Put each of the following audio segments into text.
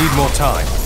need more time.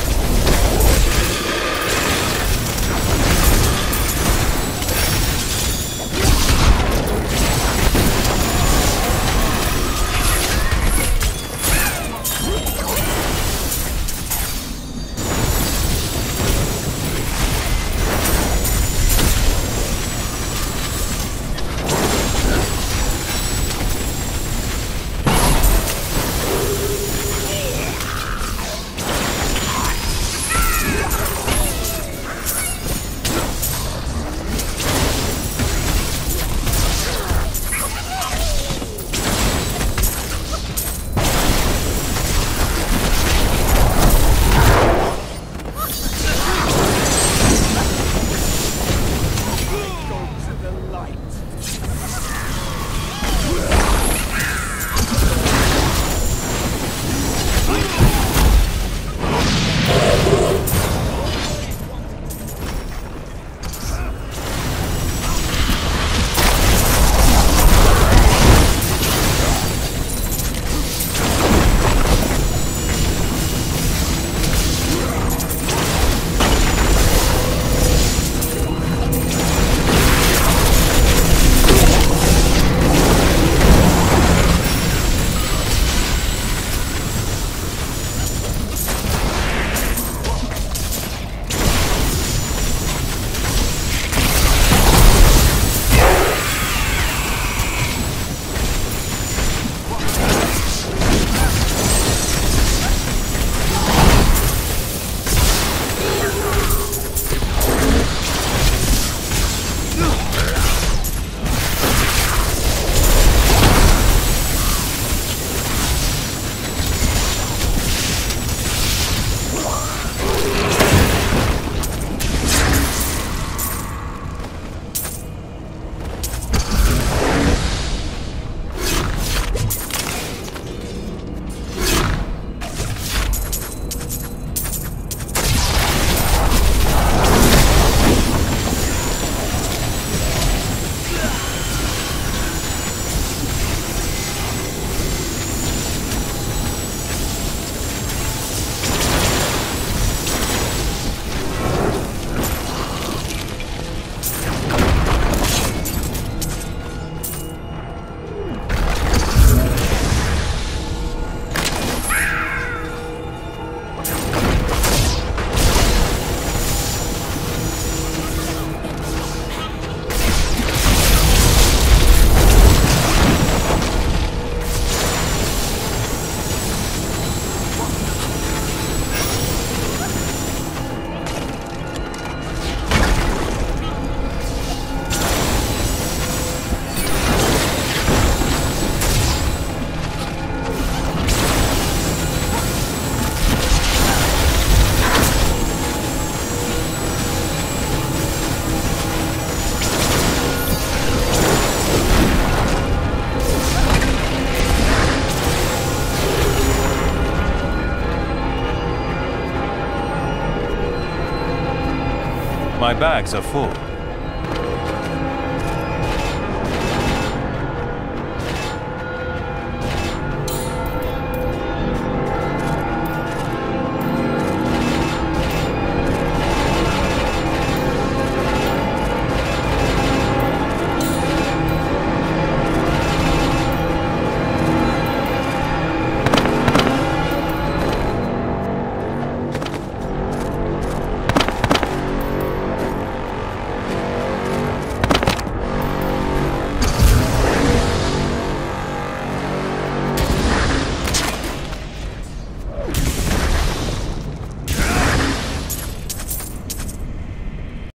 My bags are full.